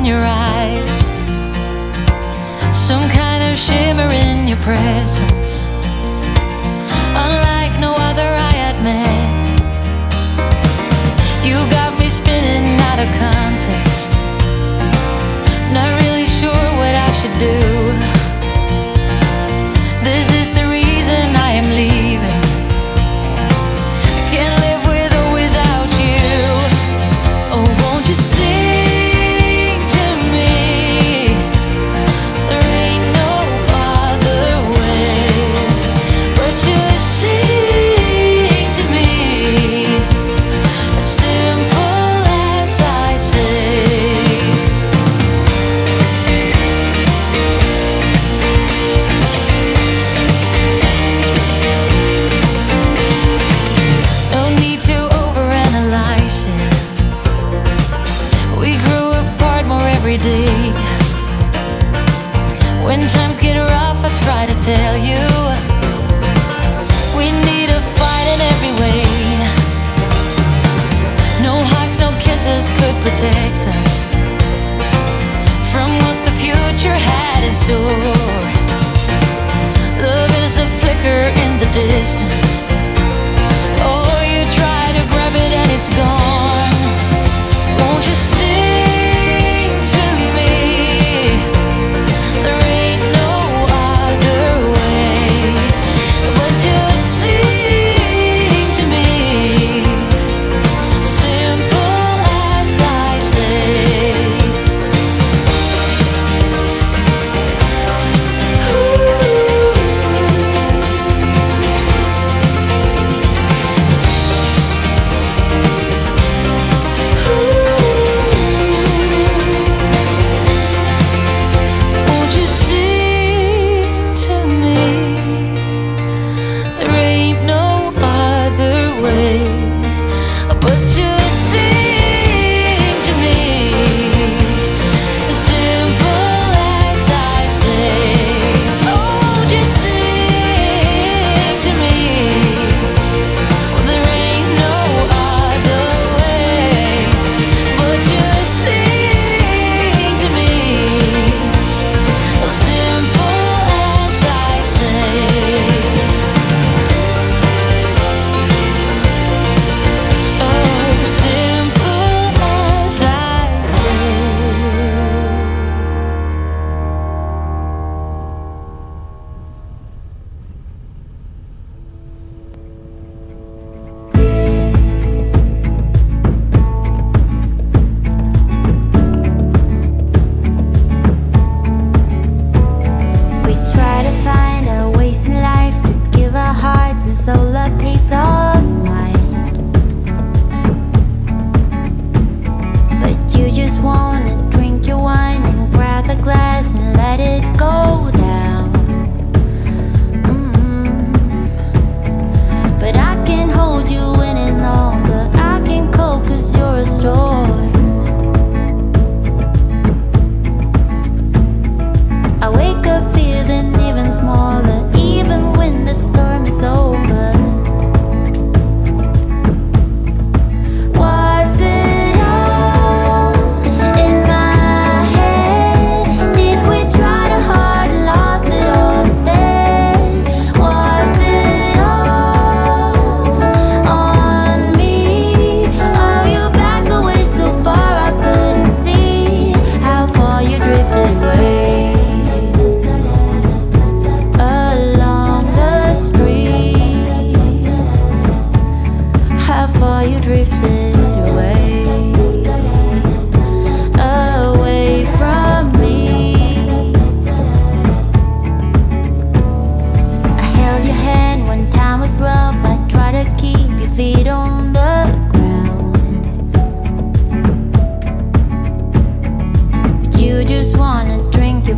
in your eyes, some kind of shimmer in your presence. Protect.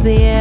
be